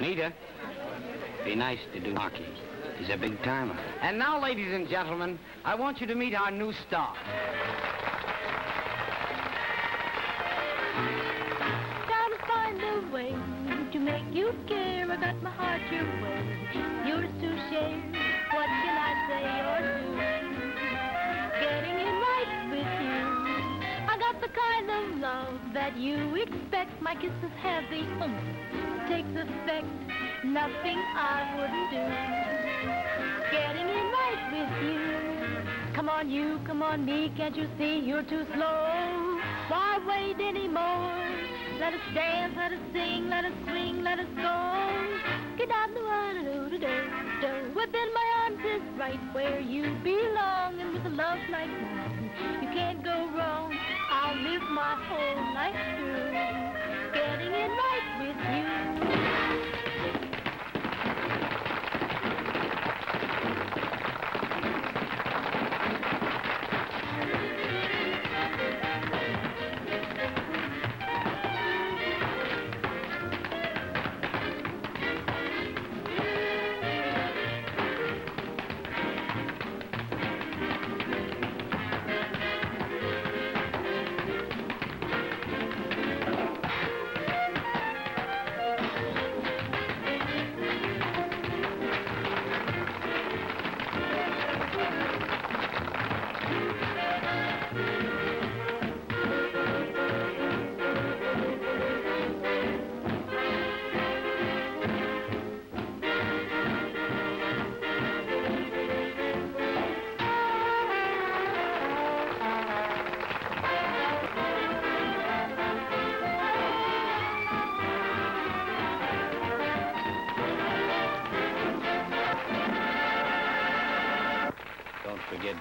Nita, be nice to do Marky. He's a big timer. And now, ladies and gentlemen, I want you to meet our new star. Trying to find a way to make you care. I got my heart your way. Yours to share. What can I say or do? Getting it right with you. I got the kind of love that you expect. My kisses have the oomph. Takes effect. Nothing I wouldn't do. Getting it right with you. Come on, you, come on, me. Can't you see you're too slow? Why wait anymore? Let us dance, let us sing, let us swing, let us go. Get down the one, do do do. Within my arms is right where you belong, and with a love like mine, you can't go wrong. I'll live my whole life through, getting it right with you.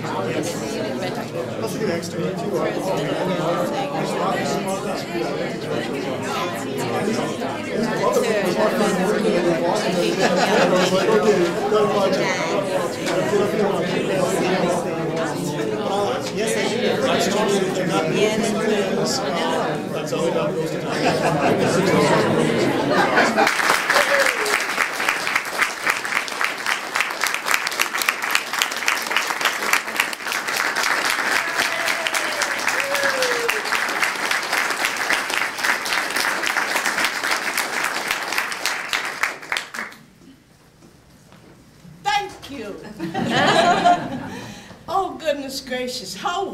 Don't forget Dude Marky. Thank you. oh, goodness gracious, how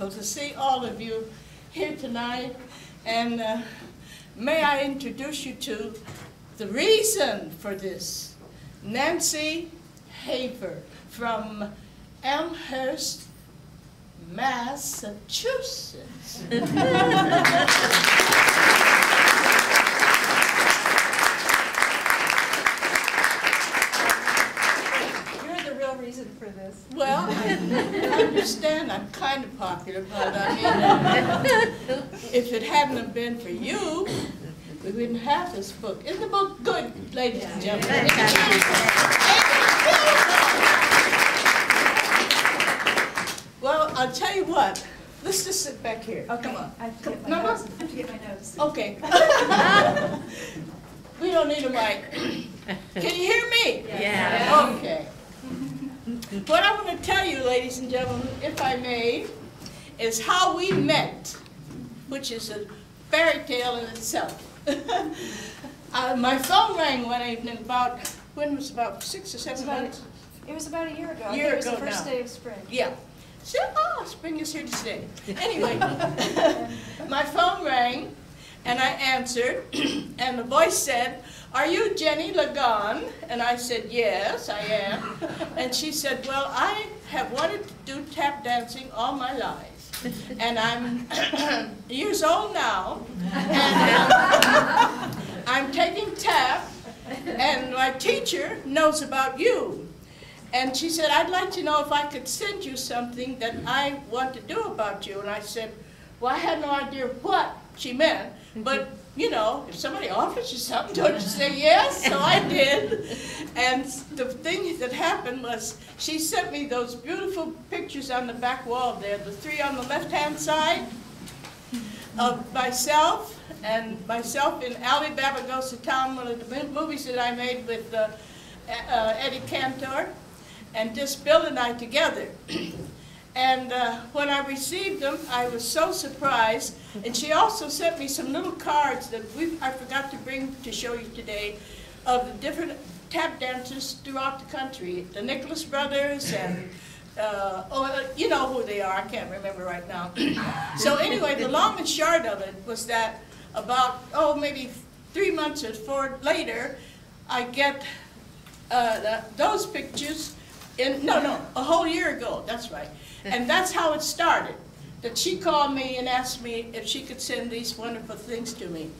wonderful to see all of you here tonight. And uh, may I introduce you to the reason for this. Nancy Haver from Elmhurst, Massachusetts. You're the real reason for this. Well, I understand I'm kind of popular, but I mean, if it hadn't have been for you, we wouldn't have this book. Isn't the book good, ladies and gentlemen? Well, I'll tell you what. Let's just sit back here. Okay, Come on. I have to get my No, no. I have to get my notes. Okay. We don't need a mic. Can you hear me? Yeah. Okay. What I want to tell you, ladies and gentlemen, if I may, is how we met, which is a fairy tale in itself. Uh, My phone rang one evening about, when was it, about six or seven months? it was about a year ago. I Year think it was the first now. day of spring. Yeah. So, oh, spring is here to stay. Anyway, my phone rang, and I answered, and the voice said, "Are you Jeni LeGon?" And I said, "Yes, I am." And she said, "Well, I have wanted to do tap dancing all my life." And I'm years old now, and uh, I'm taking tap, and my teacher knows about you. And she said, I'd like to know if I could send you something that I want to do about you. And I said, well, I had no idea what she meant, but you know, if somebody offers you something, don't you say yes? So I did. And the thing that happened was she sent me those beautiful pictures on the back wall there, the three on the left-hand side of myself and myself in Ali Baba Goes to Town, one of the movies that I made with uh, uh, Eddie Cantor, and just Bill and I together. And uh, when I received them, I was so surprised. And she also sent me some little cards that we, I forgot to bring to show you today of the different tap dancers throughout the country. The Nicholas Brothers and, uh, oh, uh, you know who they are. I can't remember right now. so anyway, the long and short of it was that about, oh, maybe three months or four later, I get uh, the, those pictures in, no, no, a whole year ago, that's right. And that's how it started, that she called me and asked me if she could send these wonderful things to me.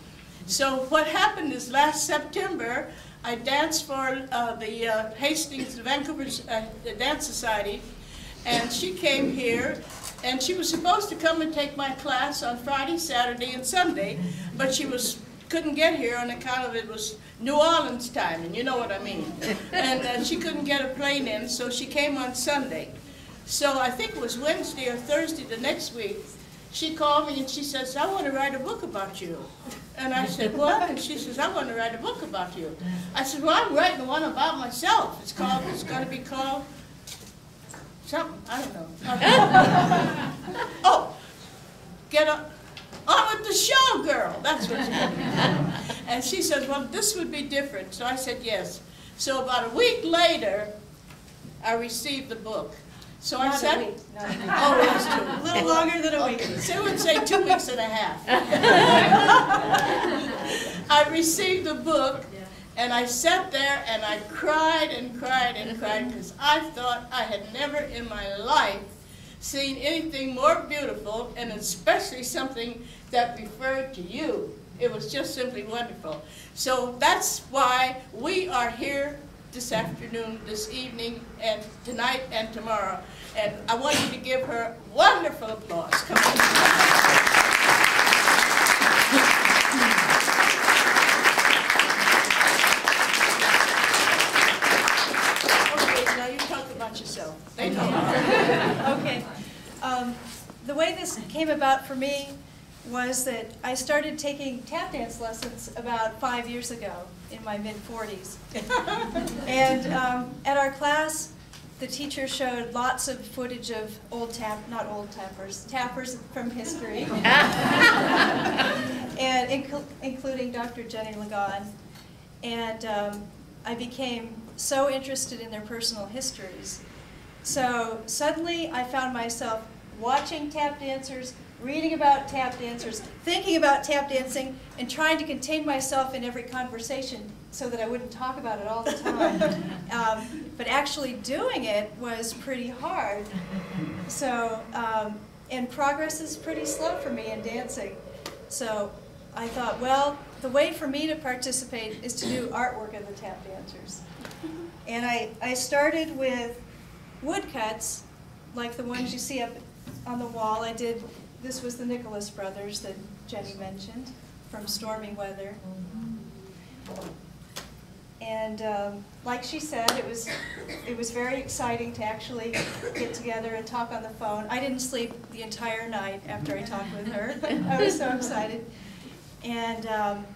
So what happened is last September, I danced for uh, the uh, Hastings, Vancouver uh, Dance Society, and she came here, and she was supposed to come and take my class on Friday, Saturday, and Sunday, but she was couldn't get here on account of it was New Orleans time, and you know what I mean. And uh, she couldn't get a plane in, so she came on Sunday. So I think it was Wednesday or Thursday the next week, she called me and she says, I want to write a book about you. And I said, what? And she says, I want to write a book about you. I said, well, I'm writing one about myself. It's called, it's going to be called something, I don't know. oh, get up. On with the show, girl. That's what it's called. And she said, well, this would be different. So I said, yes. So about a week later, I received the book. So I Not a said, week, not a week. oh, it was two. A little longer than a week. So I would say two weeks and a half. I received the book, and I sat there and I cried and cried and cried because I thought I had never in my life seen anything more beautiful, and especially something that referred to you. It was just simply wonderful. So that's why we are here this afternoon, this evening, and tonight and tomorrow. And I want you to give her wonderful applause. Come on. Okay, now you talk about yourself. They talk about Okay. Um, The way this came about for me was that I started taking tap dance lessons about five years ago in my mid-40s. And um, at our class, the teacher showed lots of footage of old tap, not old tappers, tappers from history. And inclu- including Dr. Jeni LeGon. And um, I became so interested in their personal histories. So suddenly I found myself watching tap dancers, reading about tap dancers, thinking about tap dancing, and trying to contain myself in every conversation so that I wouldn't talk about it all the time. um, but actually doing it was pretty hard. So, um, and progress is pretty slow for me in dancing. So I thought, well, the way for me to participate is to do artwork of the tap dancers. And I, I started with woodcuts, like the ones you see up on the wall. I did, this was the Nicholas Brothers that Jeni mentioned from Stormy Weather. And um, like she said, it was, it was very exciting to actually get together and talk on the phone. I didn't sleep the entire night after I talked with her. I was so excited. And um,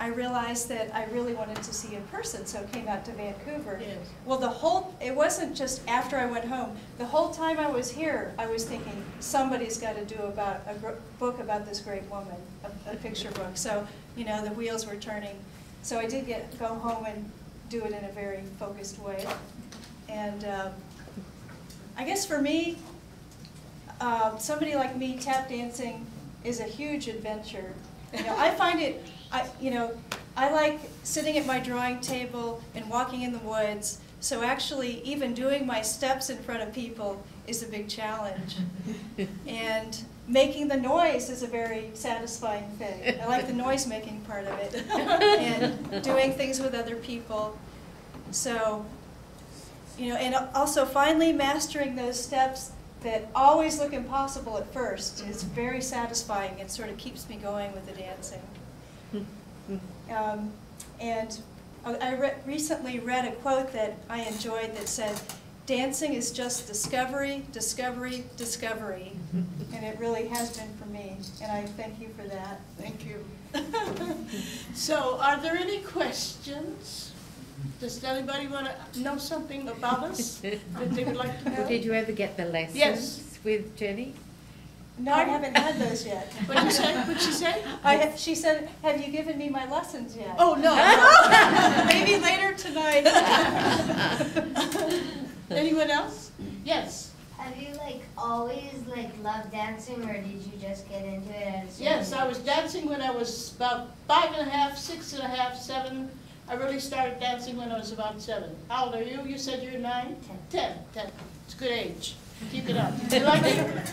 I realized that I really wanted to see in person, so I came out to Vancouver. Yes. Well, the whole, it wasn't just after I went home. The whole time I was here, I was thinking, somebody's got to do about, a book about this great woman, a, a picture book. So, you know, the wheels were turning. So I did get, go home and do it in a very focused way. And um, I guess for me, uh, somebody like me, tap dancing is a huge adventure. You know, I find it, I, you know, I like sitting at my drawing table and walking in the woods. So actually, even doing my steps in front of people is a big challenge. And making the noise is a very satisfying thing. I like the noise making part of it. And doing things with other people. So, you know, and also finally mastering those steps that always look impossible at first is very satisfying. It sort of keeps me going with the dancing. Um, and I I re recently read a quote that I enjoyed that said, dancing is just discovery, discovery, discovery. And it really has been for me, and I thank you for that. Thank you. So are there any questions? Does anybody want to know something about us that they would like to know? Did you ever get the lessons Yes. with Jeni? No, I haven't had those yet. What'd you say? What'd she say? I have, she said, have you given me my lessons yet? Oh, no. Maybe later tonight. Anyone else? Yes. Have you like always like loved dancing, or did you just get into it at a certain Yes, I was dancing when I was about five and a half, six and a half, seven. I really started dancing when I was about seven. How old are you? You said you're nine? Ten. Ten, ten. It's a good age. Keep it up. You like it?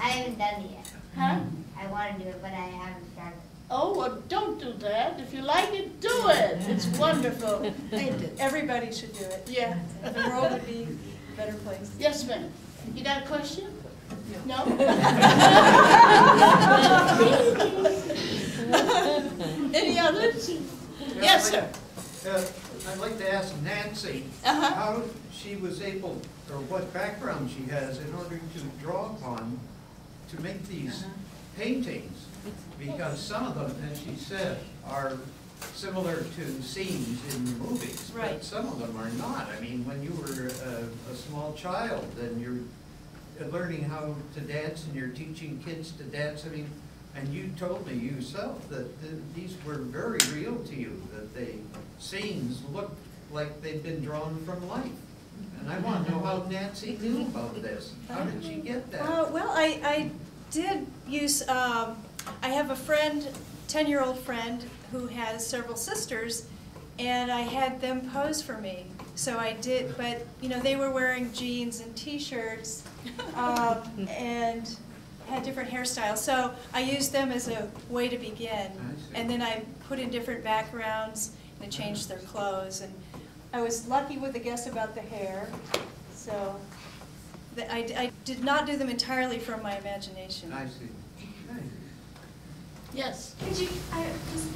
I haven't done it yet. Huh? I want to do it, but I haven't started. Oh, well, don't do that. If you like it, do it. It's wonderful, ain't it? Everybody should do it. Yeah. The world would be a better place. Yes, ma'am. You got a question? No? Any others? Yes, sir. Uh, I'd like to ask Nancy Uh-huh. how she was able, or what background she has in order to draw upon to make these Uh-huh. paintings. Because some of them, as she said, are similar to scenes in the movies. Right. But some of them are not. I mean, when you were a, a small child and you're learning how to dance and you're teaching kids to dance, I mean, and you told me yourself that th- these were very real to you, that the scenes looked like they'd been drawn from life. And I want to know how Nancy knew about this. How did she get Uh, that? well, I, I did use, um, I have a friend, ten-year-old friend, who has several sisters, and I had them pose for me. So I did, but, you know, they were wearing jeans and t-shirts, um, and had different hairstyles. So I used them as a way to begin. And then I put in different backgrounds, and I changed their clothes, and I was lucky with the guess about the hair, so, the- I, I did not do them entirely from my imagination. I see. Okay. Yes. Could you, I was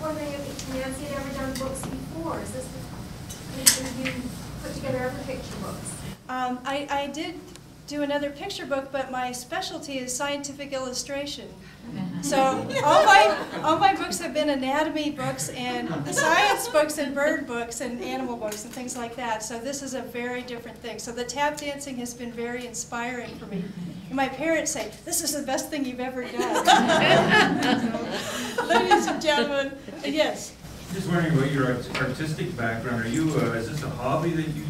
wondering if Nancy had ever done books before, is this, did you put together other picture books? Um, I, I did do another picture book, but my specialty is scientific illustration. So all my, all my books have been anatomy books and science books and bird books and animal books and things like that. So this is a very different thing. So the tap dancing has been very inspiring for me. And my parents say, this is the best thing you've ever done. Ladies and gentlemen, yes. Just wondering about your artistic background. Are you, uh, is this a hobby that you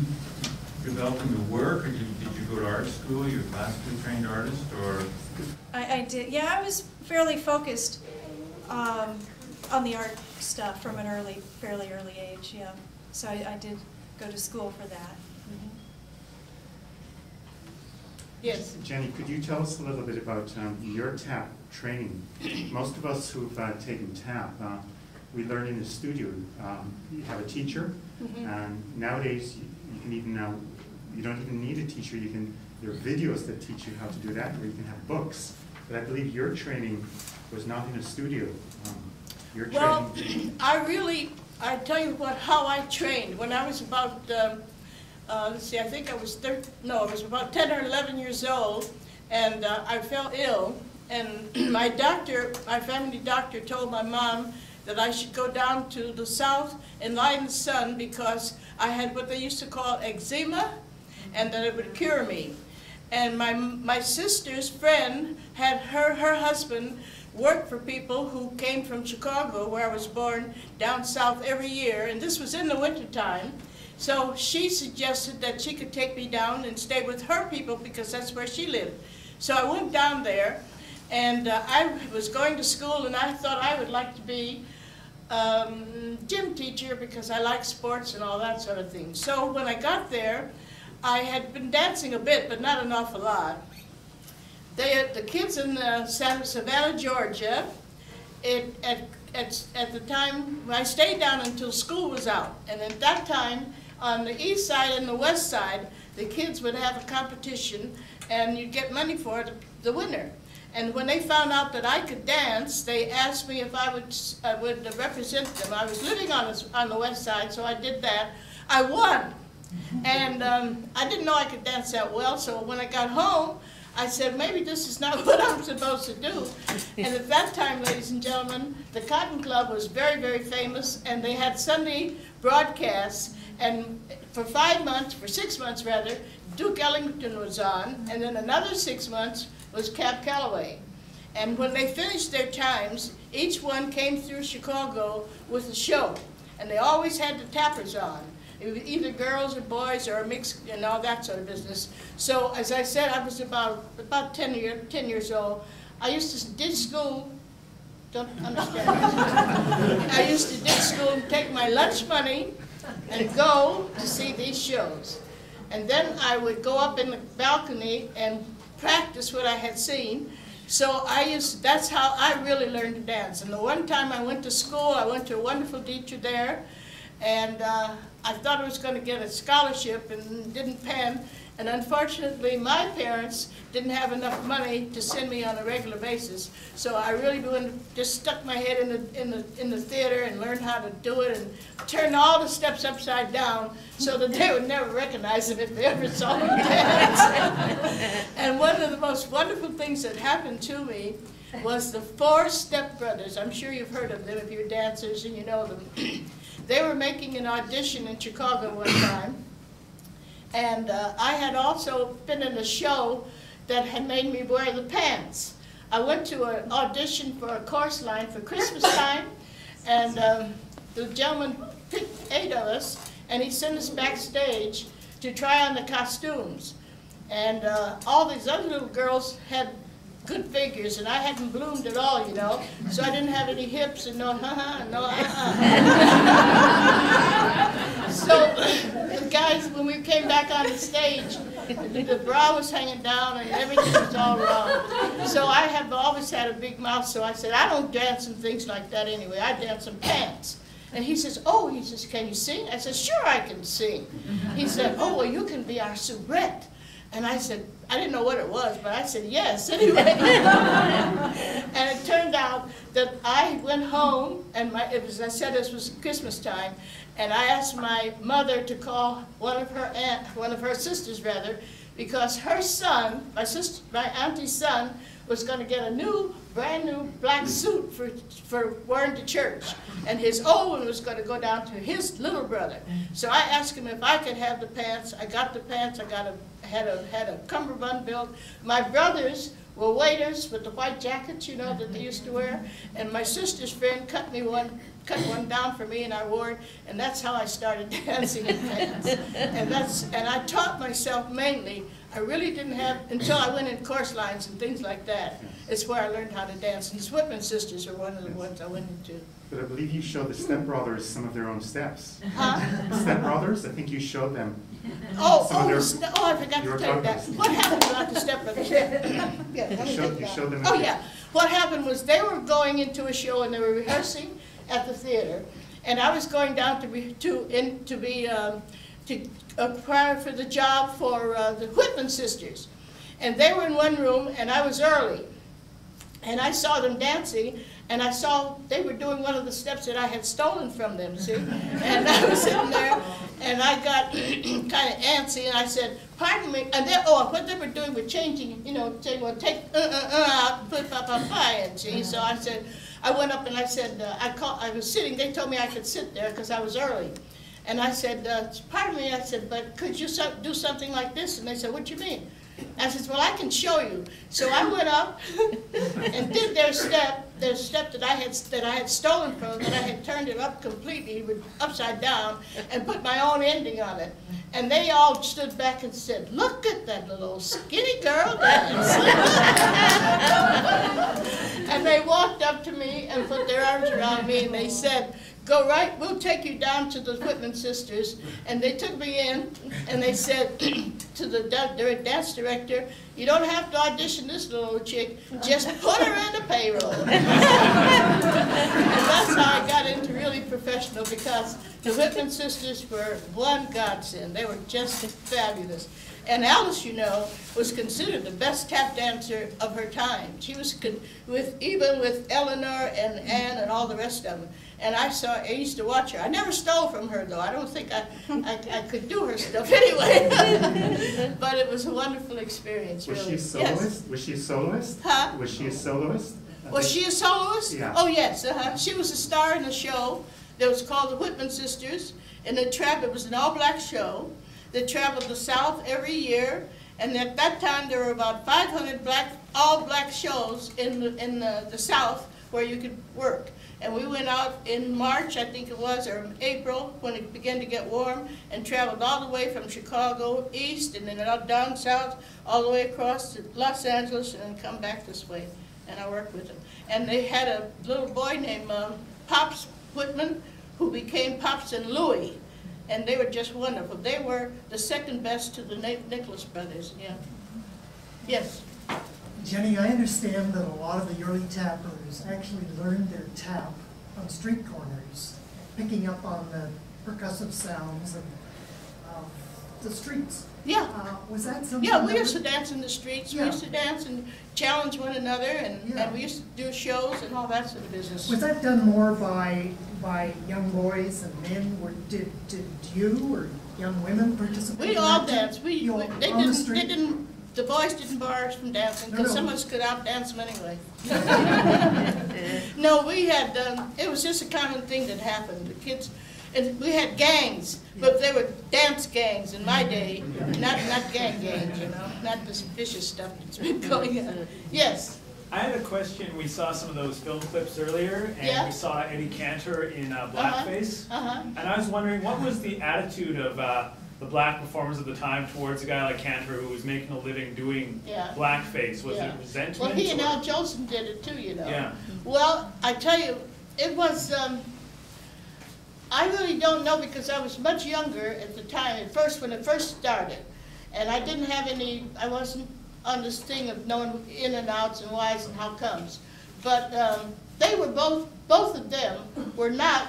developed in your work, or did did you go to art school? You're a classically trained artist, or? I, I did, yeah, I was fairly focused um, on the art stuff from an early, fairly early age, yeah. So I, I did go to school for that. Mhm. Yes. Jeni, could you tell us a little bit about um, your tap training? Most of us who've uh, taken tap, uh, we learn in the studio. Um, You have a teacher, Mhm. and nowadays, you you can even now, you don't even need a teacher, you can, there are videos that teach you how to do that, or you can have books. But I believe your training was not in a studio. Um, Your Well, training, I really, I tell you what, how I trained. When I was about, um, uh, let's see, I think I was thir, no, I was about ten or eleven years old, and uh, I fell ill. And my doctor, my family doctor told my mom that I should go down to the south and lie in the sun because I had what they used to call eczema, and that it would cure me. And my, my sister's friend had her, her husband work for people who came from Chicago, where I was born, down south every year, and this was in the wintertime. So she suggested that she could take me down and stay with her people because that's where she lived. So I went down there, and uh, I was going to school, and I thought I would like to be um, gym teacher because I like sports and all that sort of thing. So when I got there, I had been dancing a bit, but not an awful lot. They, the kids in uh, Sa- Savannah, Georgia, it, at, at, at the time, I stayed down until school was out. And at that time, on the east side and the west side, the kids would have a competition, and you'd get money for it, the winner. And when they found out that I could dance, they asked me if I would, would represent them. I was living on the, on the west side, so I did that. I won. And um, I didn't know I could dance that well, so when I got home, I said, maybe this is not what I'm supposed to do. And at that time, ladies and gentlemen, the Cotton Club was very, very famous, and they had Sunday broadcasts. And for five months, for six months rather, Duke Ellington was on, and then another six months was Cab Calloway. And when they finished their times, each one came through Chicago with a show. And they always had the tappers on. It was either girls or boys or a mix and all that sort of business. So as I said, I was about about 10, year, 10 years old. I used to ditch school, don't understand. I used to ditch school, and take my lunch money, and go to see these shows. And then I would go up in the balcony and practice what I had seen. So I used, that's how I really learned to dance. And the one time I went to school, I went to a wonderful teacher there, and uh, I thought I was going to get a scholarship and didn't pan. And unfortunately, my parents didn't have enough money to send me on a regular basis. So I really just stuck my head in the, in, the, in the theater and learned how to do it and turned all the steps upside down so that they would never recognize it if they ever saw me dance. and one of the most wonderful things that happened to me was the four stepbrothers. I'm sure you've heard of them if you're dancers and you know them. they were making an audition in Chicago one time and uh, I had also been in a show that had made me wear the pants. I went to an audition for a chorus line for Christmas time, and um, the gentleman picked eight of us, and he sent us backstage to try on the costumes. And uh, all these other little girls had good figures, and I hadn't bloomed at all, you know, so I didn't have any hips and no uh-huh, ha-ha, no uh-uh. so the guys, when we came back on the stage, the bra was hanging down and everything was all wrong. So I have always had a big mouth, so I said, I don't dance in things like that anyway. I dance in pants. And he says, oh, he says, can you sing? I said, sure I can sing. He said, oh, well, you can be our soubrette. And I said, I didn't know what it was, but I said yes anyway. and it turned out that I went home, and my, it was, I said this was Christmas time, and I asked my mother to call one of her aunt, one of her sisters rather, because her son, my sister, my auntie's son, was going to get a new, brand new black suit for, for wearing to church. And his old one was going to go down to his little brother. So I asked him if I could have the pants. I got the pants. I got a had a, had a cummerbund built. My brothers were waiters with the white jackets, you know, that they used to wear. And my sister's friend cut me one, cut one down for me and I wore it. And that's how I started dancing in pants. And that's, and I taught myself mainly I really didn't have, until I went in chorus lines and things like that, it's where I learned how to dance. And the Whitman sisters are one of the ones I went into. But I believe you showed the Step Brothers some of their own steps. Huh? The stepbrothers, I think you showed them. Oh, some of oh, their- oh, I forgot to were tell you that. What happened about the stepbrothers? Yeah, let You showed- you showed them- Oh, yeah. What happened was they were going into a show and they were rehearsing at the theater. And I was going down to be, to, in, to be, um, to apply for the job for uh, the Whitman sisters. And they were in one room and I was early. And I saw them dancing, and I saw they were doing one of the steps that I had stolen from them, see? And I was sitting there, and I got kind of antsy, and I said, pardon me, and they, oh, what they were doing was changing, you know, saying, well, take uh, uh, uh, out, put pa, pa, pa, in, see? So I said, I went up and I said, uh, I, call, I was sitting, they told me I could sit there because I was early. And I said, uh, pardon me, I said, but could you so, do something like this? And they said, what do you mean? I said, well, I can show you. So I went up and did their step, their step that I had that I had stolen from them, and I had turned it up completely, upside down, and put my own ending on it. And they all stood back and said, look at that little skinny girl dance. and they walked up to me and put their arms around me, and they said, go right, we'll take you down to the Whitman sisters. And they took me in and they said to the dance director, you don't have to audition this little chick, just put her in the payroll. and that's how I got into really professional because the Whitman sisters were one godsend. They were just fabulous. And Alice, you know, was considered the best tap dancer of her time. She was with even with Eleanor and Anne and all the rest of them. And I saw, I used to watch her. I never stole from her though. I don't think I, I, I could do her stuff anyway. but it was a wonderful experience, Was really. she a Yes. soloist? Was she a soloist? Huh? Was she a soloist? Was she a soloist? Yeah. Oh, yes, uh-huh. She was a star in a show that was called The Whitman Sisters, and it traveled, it was an all-black show that traveled the South every year, and at that time, there were about five hundred black, all-black shows in the, in the, the South where you could work. And we went out in March, I think it was, or April, when it began to get warm, and traveled all the way from Chicago east, and then out down south, all the way across to Los Angeles, and come back this way and I worked with them. And they had a little boy named um, Pops Whitman, who became Pops and Louie, and they were just wonderful. They were the second best to the Nicholas brothers, yeah. Yes, Jeni, I understand that a lot of the early tappers actually learned their tap on street corners, picking up on the percussive sounds of, of the streets. yeah. Uh, was that something? Yeah, we used to dance in the streets, we used to dance and challenge one another, and, Yeah. and we used to do shows and all that sort of business. Was that done more by, by young boys and men? Or did, did you or young women participate? We in all danced, we, we- they the didn't, they didn't, the boys didn't bar us from dancing, because no. some of us could out-dance them anyway. No, we had, um, it was just a common thing that happened, the kids, and we had gangs, but they were dance gangs in my day, not, not gang gangs, you know, not this vicious stuff that's been going on. Yes, I had a question. We saw some of those film clips earlier, and Yeah. we saw Eddie Cantor in uh, Uh-huh. blackface. uh-huh. And I was wondering, what was the attitude of uh, the black performers of the time towards a guy like Cantor who was making a living doing Yeah. blackface? Was Yeah. it resentment? Well, he and Al Jolson did it too, you know. Yeah. Well, I tell you, it was, um, I really don't know because I was much younger at the time, at first, when it first started. And I didn't have any, I wasn't on this thing of knowing in and outs and whys and how comes. But, um, they were both, both of them were not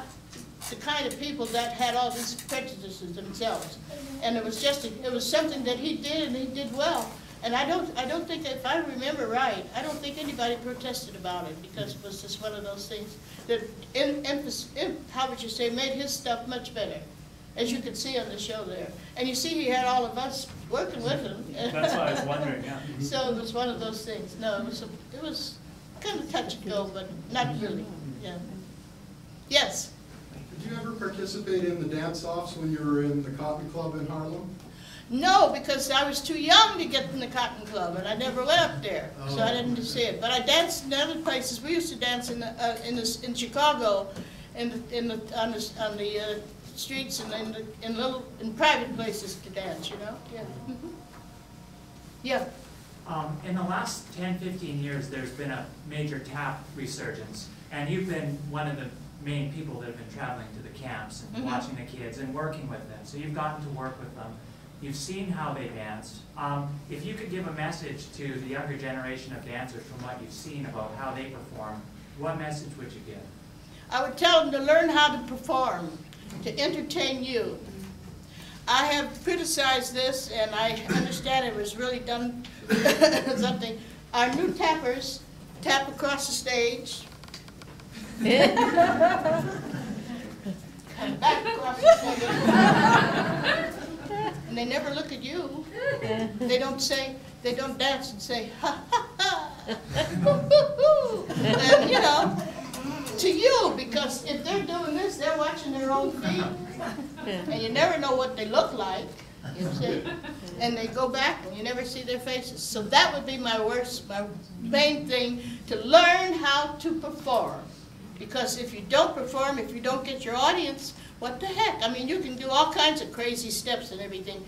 the kind of people that had all these prejudices themselves. And it was just, a- it was something that he did and he did well. And I don't, I don't think, if I remember right, I don't think anybody protested about it because it was just one of those things that, in, in, how would you say, made his stuff much better, as you could see on the show there. And you see, he had all of us working with him. That's why I was wondering, yeah. So it was one of those things. No, it was, a- it was kind of touch and go, but not really, yeah. Yes? Did you ever participate in the dance-offs when you were in the Cotton Club in Harlem? No, because I was too young to get in the Cotton Club, and I never went up there, so I didn't see it. But I danced in other places. We used to dance in the, uh, in the, in Chicago, in the, in the, on the, on the uh, streets and in the, in little, in private places to dance, you know? Yeah. Mhm. Yeah. Um, in the last 10, 15 years, there's been a major tap resurgence, and you've been one of the main people that have been traveling to the camps and Mhm. watching the kids and working with them. So you've gotten to work with them. You've seen how they danced. Um, if you could give a message to the younger generation of dancers from what you've seen about how they perform, what message would you give? I would tell them to learn how to perform, to entertain you. I have criticized this, and I understand it was really done something. Our new tappers tap across the stage. Come back across the. And they never look at you. They don't say, they don't dance and say, ha ha ha. hoo-hoo-hoo. And, you know, to you, because if they're doing this, they're watching their own feet. And you never know what they look like, you see? And they go back and you never see their faces. So that would be my worst, my main thing, to learn how to perform. Because if you don't perform, if you don't get your audience, what the heck? I mean, you can do all kinds of crazy steps and everything,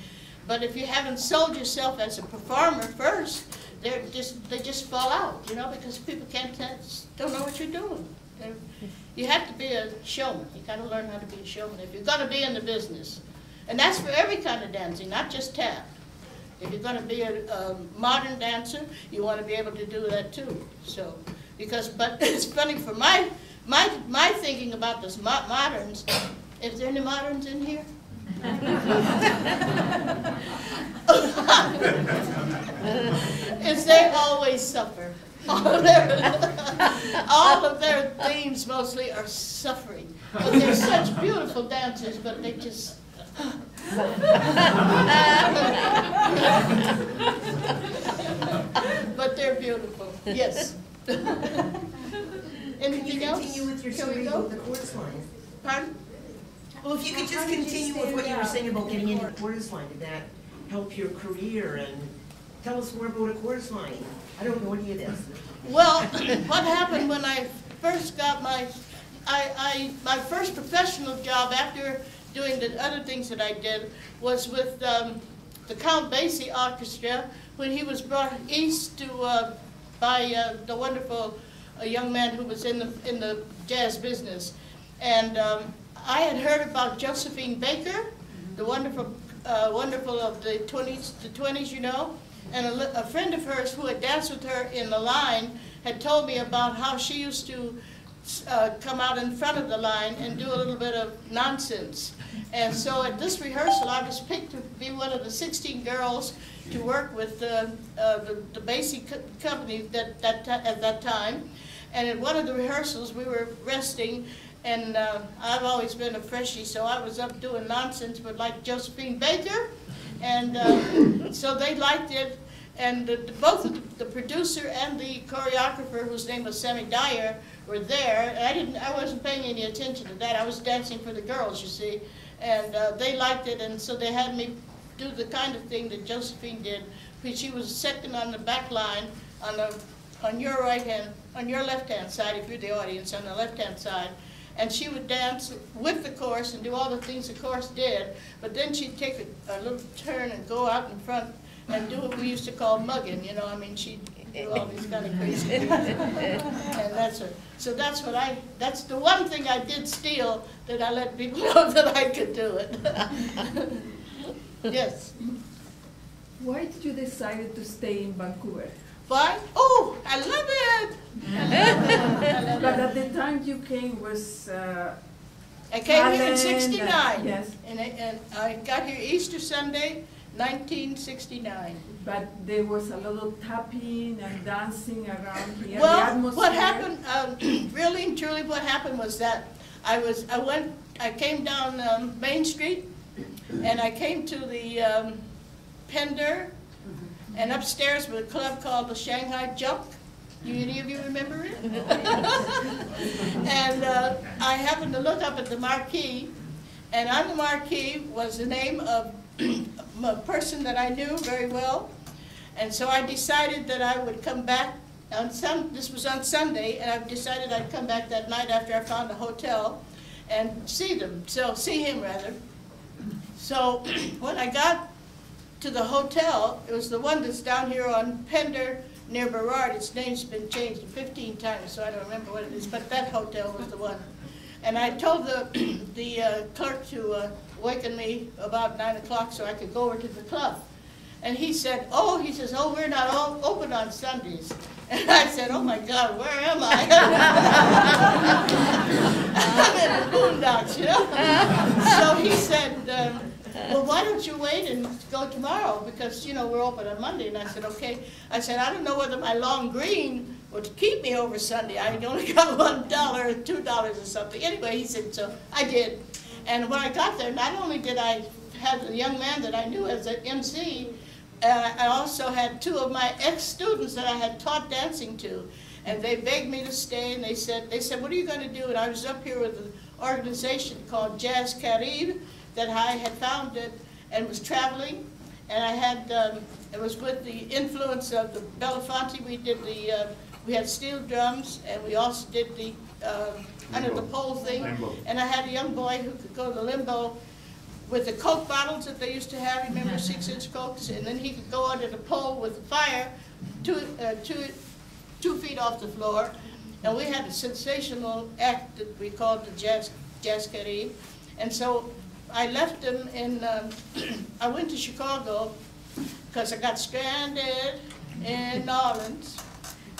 but if you haven't sold yourself as a performer first, they're just, they just fall out, you know, because people can't, don't know what you're doing. They're- You have to be a showman. You gotta learn how to be a showman if you're gonna be in the business. And that's for every kind of dancing, not just tap. If you're gonna be a, a modern dancer, you wanna be able to do that too. So, because, but it's funny for my, my, my thinking about this mo- moderns, is there any moderns in here? is they always suffer. All of their, all of their themes mostly are suffering. But they're such beautiful dancers, but they just. but they're beautiful. Yes. Anything else? Continue with your Can we story go? about the chorus line. Pardon? Well, if you could just How did you continue with what you were saying about getting into the chorus line, did that help your career? And tell us more about a chorus line. I don't know any of this. Well, what happened when I first got my, I, I, my first professional job after doing the other things that I did was with um, the Count Basie Orchestra when he was brought east to uh, by uh, the wonderful uh, young man who was in the in the jazz business, and um, I had heard about Josephine Baker, the wonderful uh, wonderful of the twenties the twenties, you know, and a, a friend of hers who had danced with her in the line had told me about how she used to uh, come out in front of the line and do a little bit of nonsense. And so at this rehearsal, I was picked to be one of the 16 girls to work with uh, uh, the, the Basie co- company that, that at that time. And at one of the rehearsals, we were resting, and uh, I've always been a freshie, so I was up doing nonsense with like Josephine Baker. And uh, so they liked it, and the, the- both the, the producer and the choreographer, whose name was Sammy Dyer, were there. And I didn't, I wasn't paying any attention to that. I was dancing for the girls, you see, and uh, they liked it, and so they had me do the kind of thing that Josephine did. Because she was second on the back line on the on your right hand, on your left hand side, if you're the audience, on the left hand side. And she would dance with the chorus and do all the things the chorus did, but then she'd take a, a little turn and go out in front and do what we used to call mugging, you know, I mean, she'd do all these kind of crazy things. And that's her. So that's what I, that's the one thing I did steal, that I let people know that I could do it. Yes. Why did you decide to stay in Vancouver? Why? Oh, I love it. but at the time you came was. Uh, I came here in and- '69. Yes. And I, and I got here Easter Sunday, 1969. But there was a lot of tapping and dancing around here. the Well, what happened, um, really and truly what happened was that I was, I went, I came down um, Main Street, and I came to the um, Pender, and upstairs was a club called the Shanghai Junk. Do any of you remember it? And uh, I happened to look up at the marquee, and on the marquee was the name of a person that I knew very well. And so I decided that I would come back on some, this was on Sunday, and I decided I'd come back that night after I found a hotel and see them, so, see him rather. So when I got to the hotel, it was the one that's down here on Pender near Burrard. Its name's been changed 15 times, so I don't remember what it is, but that hotel was the one. And I told the, the uh, clerk to uh, waken me about 9 o'clock so I could go over to the club. And he said, oh, he says, oh, we're not all open on Sundays. And I said, oh my God, where am I? I'm in the boondocks, you know? So he said, um, well, why don't you wait and go tomorrow? Because, you know, we're open on Monday. And I said, okay. I said, I don't know whether my long green would keep me over Sunday. I only got one dollar or two dollars or something. Anyway, he said, so I did. And when I got there, not only did I have the young man that I knew as an MC, uh, I also had two of my ex-students that I had taught dancing to. And they begged me to stay, and they said, they said, what are you going to do? And I was up here with an organization called Jazz Caribe that I had founded and was traveling. And I had, um, it was with the influence of the Belafonte, we did the, uh, we had steel drums, and we also did the, uh, under the pole thing. Limbo. And I had a young boy who could go to limbo with the Coke bottles that they used to have, remember six-inch Cokes? And then he could go under the pole with the fire, two, uh, two, two feet off the floor. and we had a sensational act that we called the Jazz, Jazzcarie. And so I left them in, um, I went to Chicago because I got stranded in New Orleans.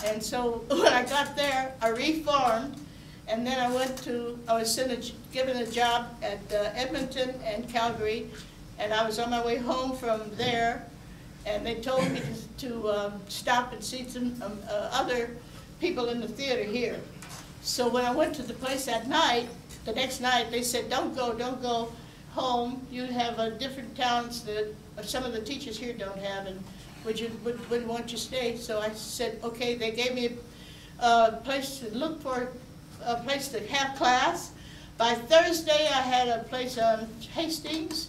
And so when I got there, I reformed, and then I went to, I was a, given a job at uh, Edmonton and Calgary, and I was on my way home from there, and they told me to, to um, stop and see some um, uh, other people in the theater here. So when I went to the place that night, the next night, they said, don't go, don't go home. You have uh, different talents that uh, some of the teachers here don't have, and would you, would, would want you stay? So I said, okay, they gave me a place to look for, a place to have class. By Thursday, I had a place on Hastings,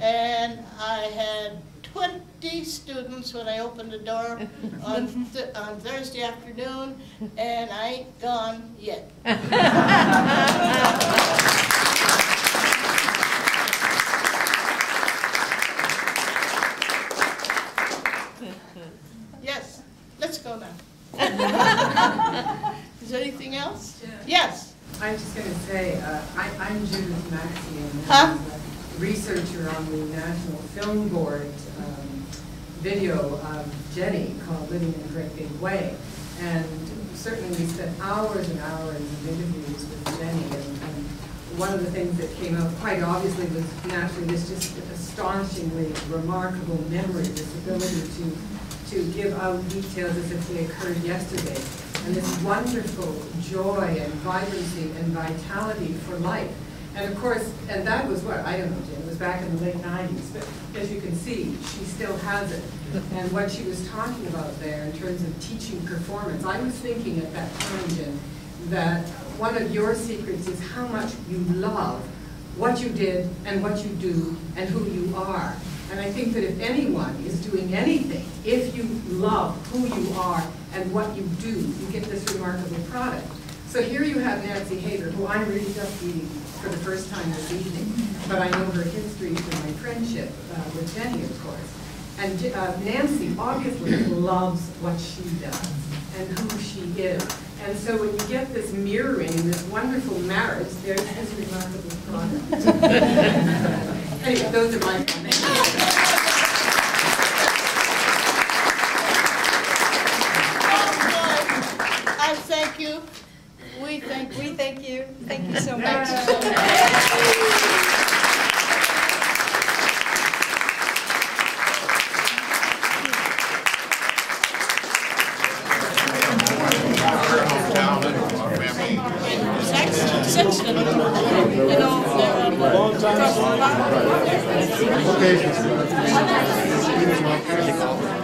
and I had 20 students when I opened the door on, th on Thursday afternoon, and I ain't gone yet. yes, let's go now. Is there anything else? Yes. I'm just going to say, uh, I, I'm Judith Maxian. Huh? A researcher on the National Film Board um, video of Jeni called Living in a Great Big Way. And certainly we spent hours and hours of interviews with Jeni. And, and one of the things that came out quite obviously was naturally this just astonishingly remarkable memory, this ability to, to give out details as if they occurred yesterday and this wonderful joy and vibrancy and vitality for life. And of course, and that was what, I don't know, Jim, it was back in the late 90s, but as you can see, she still has it. And what she was talking about there in terms of teaching performance, I was thinking at that time, Jim, that one of your secrets is how much you love what you did and what you do and who you are. And I think that if anyone is doing anything, if you love who you are and what you do, you get this remarkable product. So here you have Nancy Haver, who I'm really just meeting for the first time this evening, but I know her history through my friendship uh, with Jeni, of course. And uh, Nancy obviously loves what she does and who she is. And so when you get this mirroring this wonderful marriage, there's this remarkable product. anyway, those are my comments. I thank you. We thank you. We thank you. So much. Sexton, you know, they're, um, across the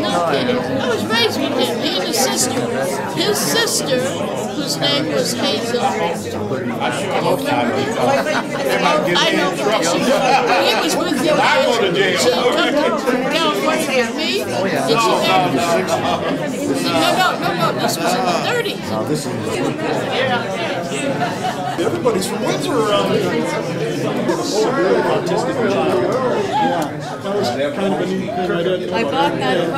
No kidding. I was raised with him. He and his sister. His sister, whose name was Hazel. I know. He was with you. I go to jail. She come to California with me. Did she? No, no, no, no. This was in the thirties. Now, this is. Everybody's from Windsor around here. Kind of a neat thing I did. I bought that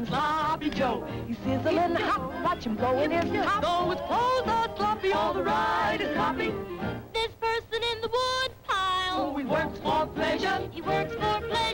him Sloppy Joe. He's sizzling hot, watch him blowing his top. Though his clothes are sloppy, all the ride is sloppy. This person in the wood pile. Oh, he works for pleasure. He works for pleasure in no one's